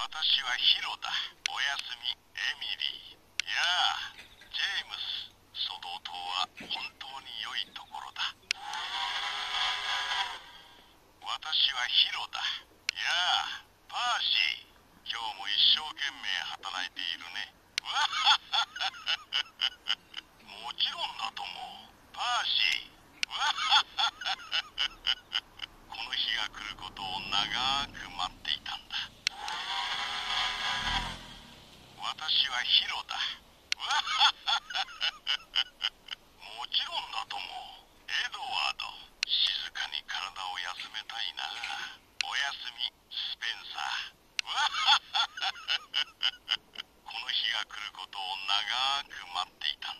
私はヒロだ。おやすみエミリー。やあジェームスソド島は本当に良いところだ。私はヒロだ。やあパーシー今日も一生懸命働いているね。わはははもちろんだと思う。パーシーわはははこの日が来ることを長く待っていた私はヒロだ。もちろんだともエドワード静かに体を休めたいな。おやすみスペンサー。この日が来ることを長く待っていたんだ。